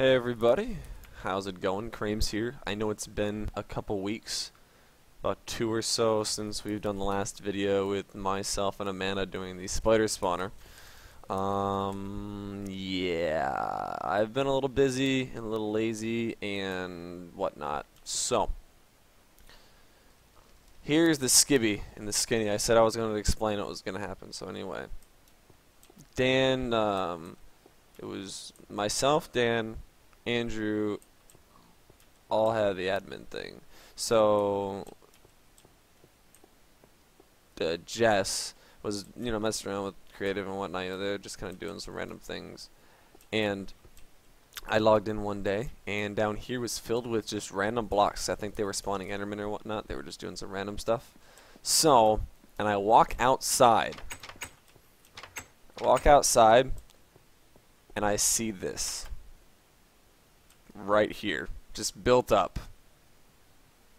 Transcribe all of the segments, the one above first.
Hey everybody, how's it going? Krames here. I know it's been a couple weeks, about two or so since we've done the last video with myself and Amanda doing the spider spawner. Um, yeah, I've been a little busy and a little lazy and whatnot. So, here's the skibby and the skinny. I said I was going to explain what was going to happen, so anyway. Dan, um, it was myself, Dan, Andrew, all had the admin thing. So uh, Jess was, you know, messing around with creative and whatnot. You know, they're just kind of doing some random things. And I logged in one day, and down here was filled with just random blocks. I think they were spawning Endermen or whatnot. They were just doing some random stuff. So, and I walk outside. I walk outside, and I see this right here, just built up.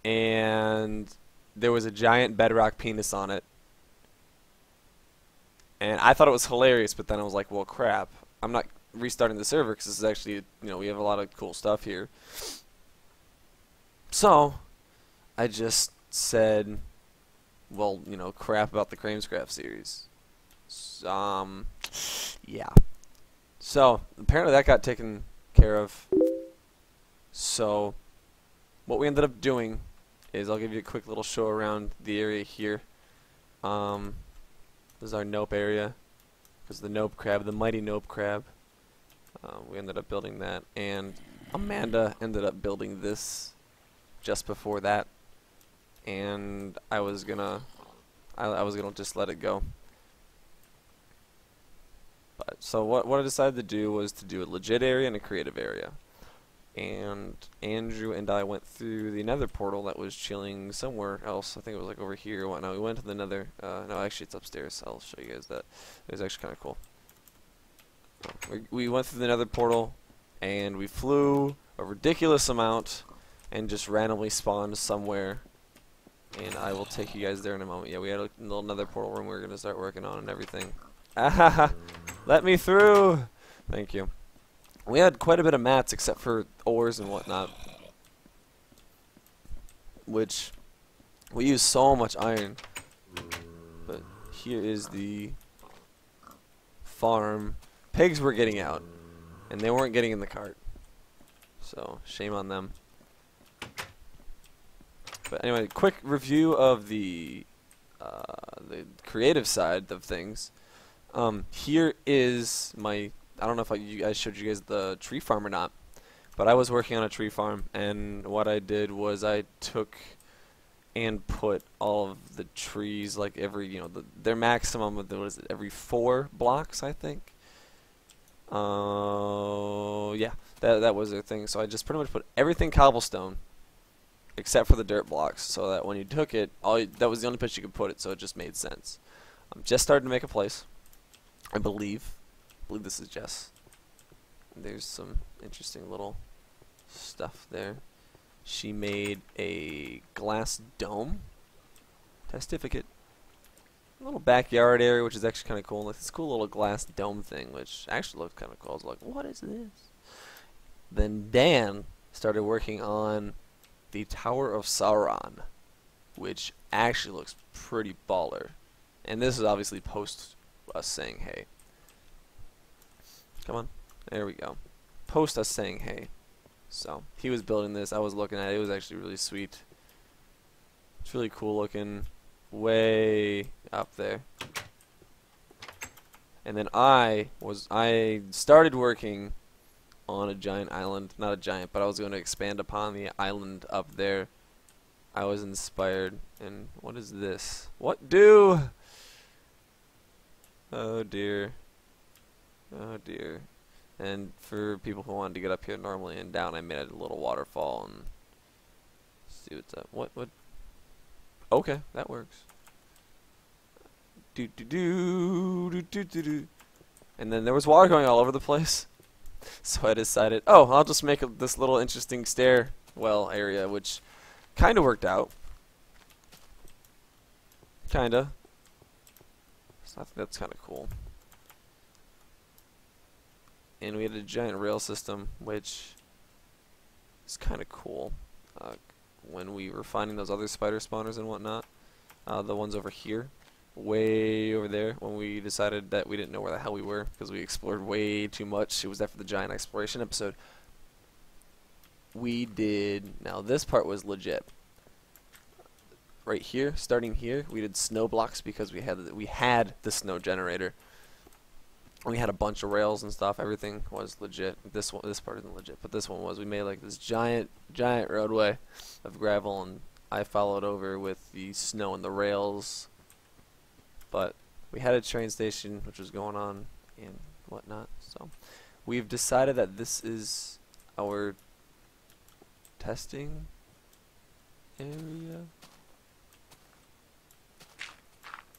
And there was a giant bedrock penis on it. And I thought it was hilarious, but then I was like, well, crap. I'm not restarting the server because this is actually, you know, we have a lot of cool stuff here. So, I just said, well, you know, crap about the Kramescraft series. Um, yeah. So, apparently that got taken care of. So, what we ended up doing is I'll give you a quick little show around the area here. Um, this is our nope area. Because the nope crab, the mighty nope crab. Uh, we ended up building that. And Amanda ended up building this just before that. And I was gonna, I, I was gonna just let it go. But so what what I decided to do was to do a legit area and a creative area and Andrew and I went through the nether portal that was chilling somewhere else. I think it was like over here or whatnot. We went to the nether. Uh, no, actually it's upstairs. I'll show you guys that. It was actually kind of cool. We, we went through the nether portal and we flew a ridiculous amount and just randomly spawned somewhere. And I will take you guys there in a moment. Yeah, we had a little nether portal room we were going to start working on and everything. Ah, let me through! Thank you. We had quite a bit of mats except for ores and whatnot. Which we use so much iron. But here is the farm. Pigs were getting out. And they weren't getting in the cart. So shame on them. But anyway, quick review of the uh, the creative side of things. Um, here is my I don't know if I, you guys showed you guys the tree farm or not, but I was working on a tree farm, and what I did was I took and put all of the trees like every you know the, their maximum of the, what is it every four blocks I think. Uh, yeah, that that was their thing. So I just pretty much put everything cobblestone, except for the dirt blocks, so that when you took it, all you, that was the only place you could put it, so it just made sense. I'm just starting to make a place, I believe believe this is Jess. There's some interesting little stuff there. She made a glass dome testificate. A little backyard area, which is actually kind of cool. Like this cool little glass dome thing, which actually looks kind of cool. I was like, what is this? Then Dan started working on the Tower of Sauron, which actually looks pretty baller. And this is obviously post us saying hey. Come on. There we go. Post us saying hey. So, he was building this. I was looking at it. It was actually really sweet. It's really cool looking. Way up there. And then I was I started working on a giant island. Not a giant, but I was going to expand upon the island up there. I was inspired. And what is this? What do? Oh dear. Oh dear. And for people who wanted to get up here normally and down, I made a little waterfall and see what's up. What? What? Okay, that works. Do do do do do do. And then there was water going all over the place. So I decided, oh, I'll just make a, this little interesting stair well area, which kind of worked out. Kinda. So I think that's kind of cool. And we had a giant rail system, which is kind of cool. Uh, when we were finding those other spider spawners and whatnot, uh, the ones over here, way over there, when we decided that we didn't know where the hell we were because we explored way too much. It was after the giant exploration episode. We did. Now this part was legit. Right here, starting here, we did snow blocks because we had we had the snow generator we had a bunch of rails and stuff. Everything was legit. This one, this part isn't legit, but this one was. We made like this giant, giant roadway of gravel, and I followed over with the snow and the rails. But we had a train station which was going on and whatnot. So we've decided that this is our testing area.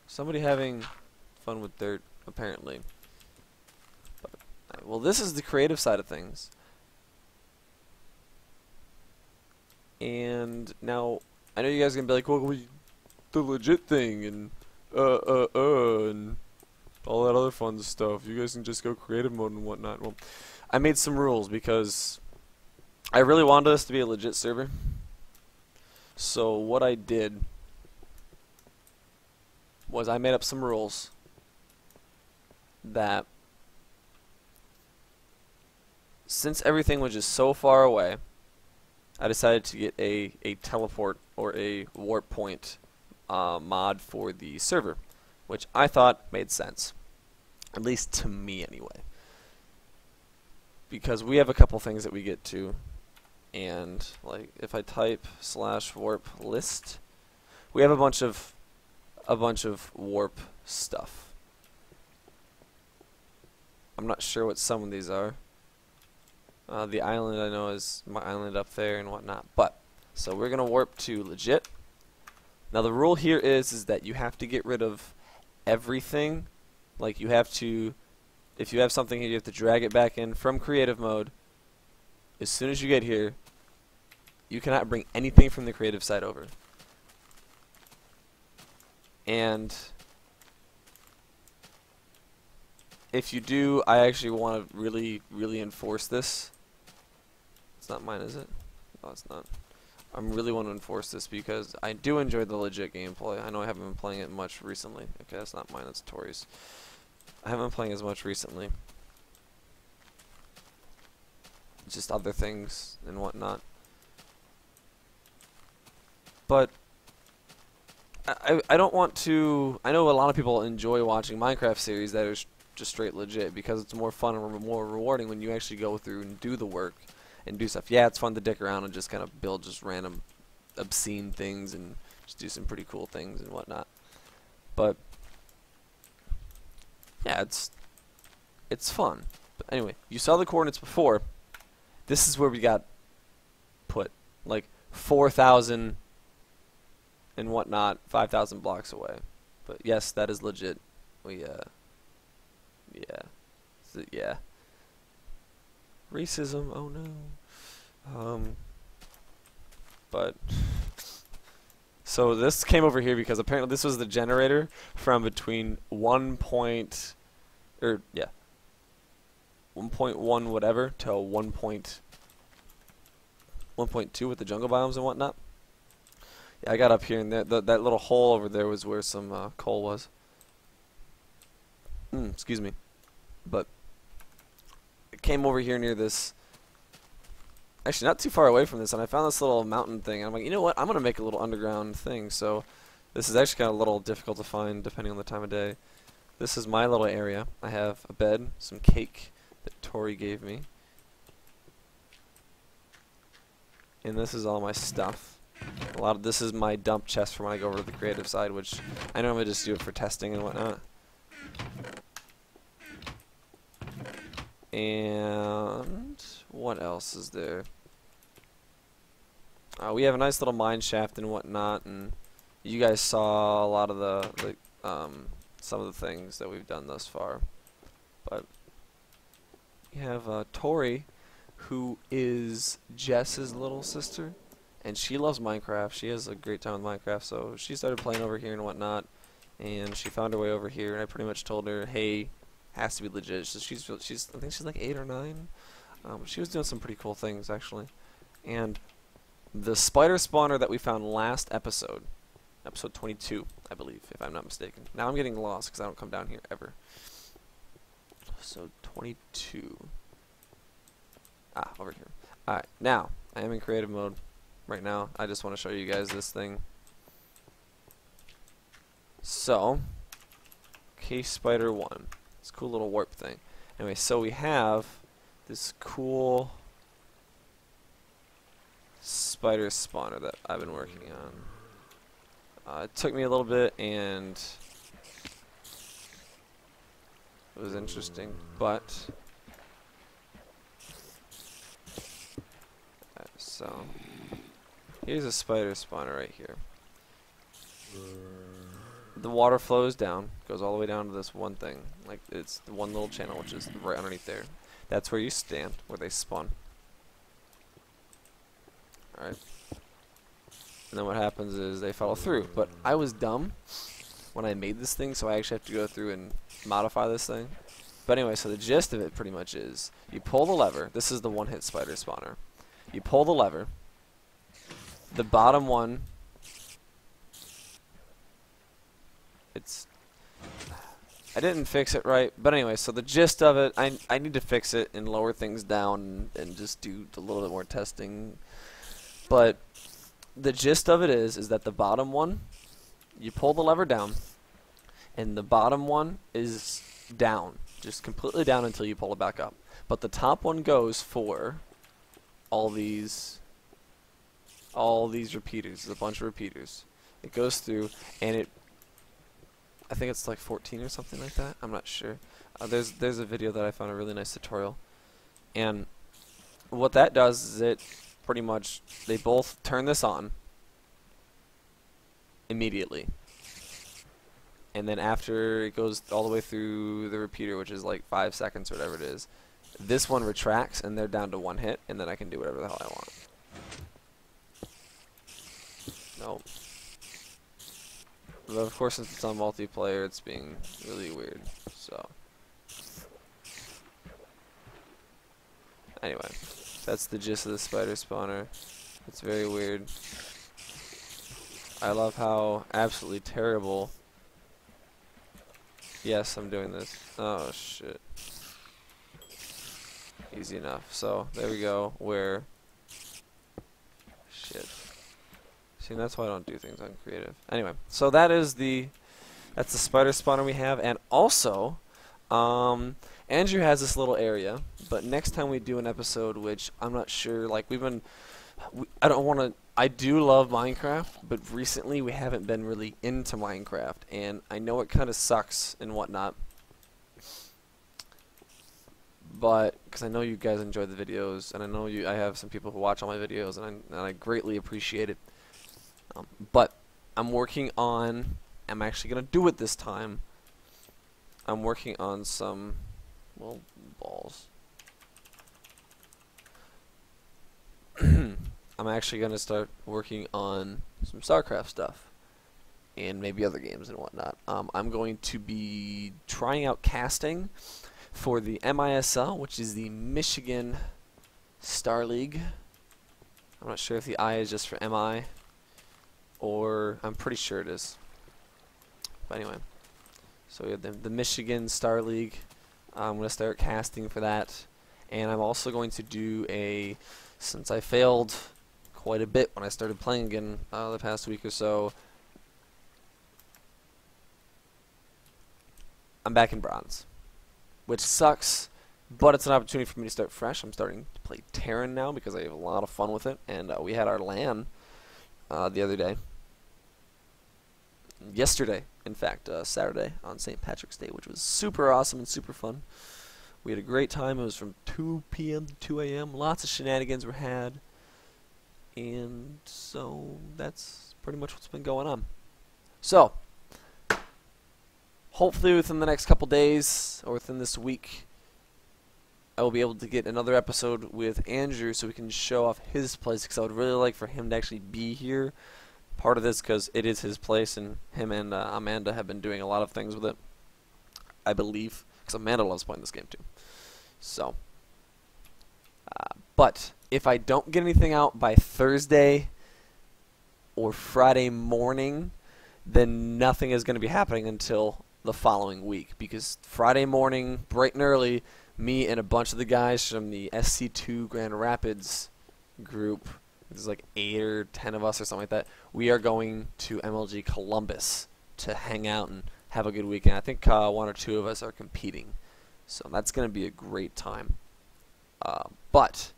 Somebody having fun with dirt, apparently. Well, this is the creative side of things. And now, I know you guys are going to be like, well, we, the legit thing, and uh, uh, uh, and all that other fun stuff. You guys can just go creative mode and whatnot. Well, I made some rules because I really wanted this to be a legit server. So what I did was I made up some rules that since everything was just so far away, I decided to get a, a teleport or a warp point uh, mod for the server, which I thought made sense. At least to me, anyway. Because we have a couple things that we get to, and like if I type slash warp list, we have a bunch of a bunch of warp stuff. I'm not sure what some of these are. Uh, the island I know is my island up there and whatnot. But so we're gonna warp to legit. Now the rule here is is that you have to get rid of everything. Like you have to, if you have something here, you have to drag it back in from creative mode. As soon as you get here, you cannot bring anything from the creative side over. And if you do, I actually want to really, really enforce this. It's not mine, is it? No, it's not. I really want to enforce this because I do enjoy the legit gameplay. I know I haven't been playing it much recently. Okay, that's not mine, that's Tori's. I haven't been playing as much recently. Just other things and whatnot. But I, I don't want to... I know a lot of people enjoy watching Minecraft series that are just straight legit because it's more fun and more rewarding when you actually go through and do the work and do stuff. Yeah, it's fun to dick around and just kind of build just random obscene things and just do some pretty cool things and whatnot. But yeah, it's it's fun. But anyway, you saw the coordinates before. This is where we got put like four thousand and whatnot, five thousand blocks away. But yes, that is legit. We uh, yeah, so, yeah. Racism, oh no. Um, but so this came over here because apparently this was the generator from between 1 point or yeah 1.1 whatever to 1 point 1.2 with the jungle biomes and whatnot. Yeah, I got up here and that that little hole over there was where some uh, coal was. Mm, excuse me, but came over here near this actually not too far away from this and I found this little mountain thing and I'm like you know what? I'm gonna make a little underground thing. So this is actually kind of a little difficult to find depending on the time of day. This is my little area. I have a bed some cake that Tori gave me. And this is all my stuff. A lot of this is my dump chest for when I go over to the creative side which I normally just do it for testing and whatnot And what else is there? Uh, we have a nice little mine shaft and whatnot, and you guys saw a lot of the, the um, some of the things that we've done thus far. But we have uh, Tori, who is Jess's little sister, and she loves Minecraft. She has a great time with Minecraft, so she started playing over here and whatnot, and she found her way over here, and I pretty much told her, hey, has to be legit. So she's she's I think she's like eight or nine. Um, she was doing some pretty cool things actually, and the spider spawner that we found last episode, episode 22, I believe, if I'm not mistaken. Now I'm getting lost because I don't come down here ever. So 22. Ah, over here. Alright, now, I am in creative mode right now. I just want to show you guys this thing. So, Case Spider 1. This cool little warp thing. Anyway, so we have this cool spider spawner that I've been working on. Uh, it took me a little bit and it was interesting, but uh, so here's a spider spawner right here. The water flows down, goes all the way down to this one thing, like it's the one little channel which is right underneath there. That's where you stand, where they spawn. Alright. And then what happens is they follow through. But I was dumb when I made this thing, so I actually have to go through and modify this thing. But anyway, so the gist of it pretty much is you pull the lever. This is the one-hit spider spawner. You pull the lever. The bottom one, it's I didn't fix it right, but anyway, so the gist of it, I I need to fix it and lower things down and, just do a little bit more testing. But the gist of it is, is that the bottom one, you pull the lever down, and the bottom one is down, just completely down until you pull it back up. But the top one goes for all these, all these repeaters. A bunch of repeaters. It goes through, and it I think it's like 14 or something like that. I'm not sure. Uh, there's there's a video that I found a really nice tutorial, and what that does is it pretty much they both turn this on immediately, and then after it goes all the way through the repeater, which is like five seconds or whatever it is, this one retracts and they're down to one hit, and then I can do whatever the hell I want. Nope. But of course, since it's on multiplayer, it's being really weird. So, anyway, that's the gist of the spider spawner. It's very weird. I love how absolutely terrible. Yes, I'm doing this. Oh shit. Easy enough. So there we go. Where shit. See, that's why I don't do things on creative. Anyway, so that is the that's the spider spawner we have, and also, um, Andrew has this little area. But next time we do an episode, which I'm not sure, like we've been, we, I don't want to. I do love Minecraft, but recently we haven't been really into Minecraft, and I know it kind of sucks and whatnot. But because I know you guys enjoy the videos, and I know you, I have some people who watch all my videos, and I, and I greatly appreciate it. Um, but I'm working on, I'm actually going to do it this time. I'm working on some, well, balls. I'm actually going to start working on some StarCraft stuff and maybe other games and whatnot. Um, I'm going to be trying out casting for the MISL, which is the Michigan Star League. I'm not sure if the I is just for MI or I'm pretty sure it is. But anyway, so we have the, the Michigan Star League. I'm going to start casting for that. And I'm also going to do a, since I failed quite a bit when I started playing again uh, the past week or so, I'm back in bronze, which sucks, but it's an opportunity for me to start fresh. I'm starting to play Terran now because I have a lot of fun with it, and uh, we had our LAN uh, the other day yesterday, in fact, uh, Saturday on St. Patrick's Day, which was super awesome and super fun. We had a great time. It was from 2 p.m. to 2 a.m. Lots of shenanigans were had. And so that's pretty much what's been going on. So, hopefully within the next couple days or within this week, I will be able to get another episode with Andrew so we can show off his place because I would really like for him to actually be here part of this because it is his place, and him and uh, Amanda have been doing a lot of things with it. I believe because Amanda loves playing this game too. So, uh, but if I don't get anything out by Thursday or Friday morning, then nothing is going to be happening until the following week because Friday morning, bright and early, me and a bunch of the guys from the SC2 Grand Rapids group, there's like eight or ten of us or something like that, we are going to MLG Columbus to hang out and have a good weekend. I think uh, one or two of us are competing, so that's going to be a great time. Uh, but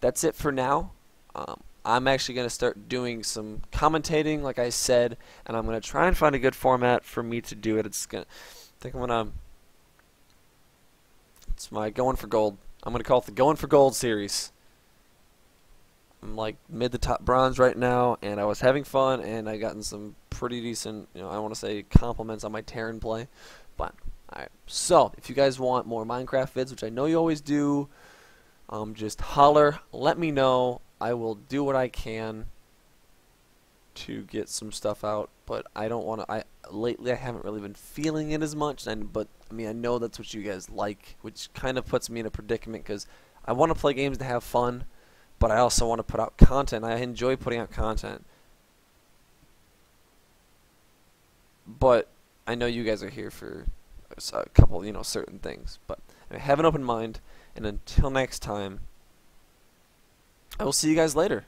that's it for now. Um, I'm actually going to start doing some commentating, like I said, and I'm going to try and find a good format for me to do it. It's going to, I think I'm going to, it's my going for gold. I'm going to call it the going for gold series. I'm like mid to top bronze right now, and I was having fun, and I gotten some pretty decent, you know, I want to say compliments on my Terran play. But, alright. So, if you guys want more Minecraft vids, which I know you always do, um, just holler, let me know. I will do what I can to get some stuff out, but I don't want to. I lately I haven't really been feeling it as much, and but I mean I know that's what you guys like, which kind of puts me in a predicament because I want to play games to have fun, but I also want to put out content. I enjoy putting out content, but I know you guys are here for a couple, you know, certain things. But I have an open mind, and until next time. I will see you guys later.